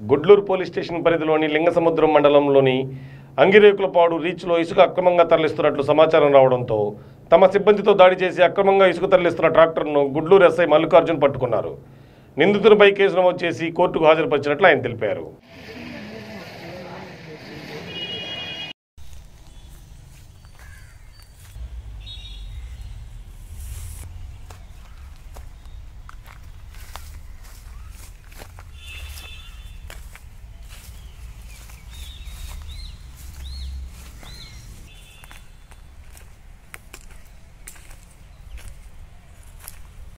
Gudluru police station పరిధిలోని లింగసముద్రం మండలంలోని అంగిరేకులపాడు రీచ్లో ఇసుక అక్రమంగా తరలిస్తున్నట్లు సమాచారం రావడంతో తమ సిబ్బందితో దాడి చేసి అక్రమంగా ఇసుక తరలిస్తున్న ట్రాక్టర్ను గుడ్లూరు ఎస్ఐ మల్లికార్జున్ పట్టుకున్నారు. నిందితులపై కేసు నమోదు చేసి కోర్టుకు హాజరుపరిచినట్లు ఆయన తెలిపారు.